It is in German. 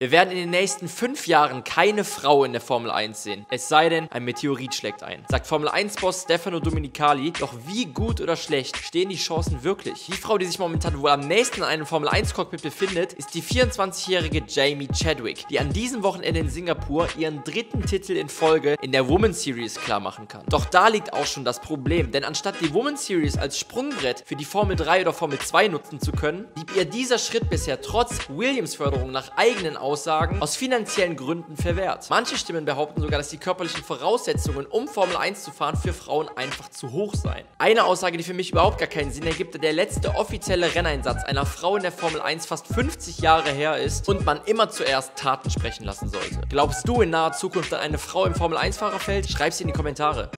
Wir werden in den nächsten fünf Jahren keine Frau in der Formel 1 sehen. Es sei denn, ein Meteorit schlägt ein. Sagt Formel 1-Boss Stefano Dominicali. Doch wie gut oder schlecht stehen die Chancen wirklich? Die Frau, die sich momentan wohl am nächsten an einem Formel 1-Cockpit befindet, ist die 24-jährige Jamie Chadwick, die an diesem Wochenende in Singapur ihren dritten Titel in Folge in der Woman Series klar machen kann. Doch da liegt auch schon das Problem, denn anstatt die Woman Series als Sprungbrett für die Formel 3 oder Formel 2 nutzen zu können, blieb ihr dieser Schritt bisher trotz Williams-Förderung nach eigenen Aussagen aus finanziellen Gründen verwehrt. Manche Stimmen behaupten sogar, dass die körperlichen Voraussetzungen, um Formel 1 zu fahren, für Frauen einfach zu hoch seien. Eine Aussage, die für mich überhaupt gar keinen Sinn ergibt, der letzte offizielle Renneinsatz einer Frau in der Formel 1 fast 50 Jahre her ist und man immer zuerst Taten sprechen lassen sollte. Glaubst du in naher Zukunft an eine Frau im Formel 1-Fahrerfeld? Schreib sie in die Kommentare.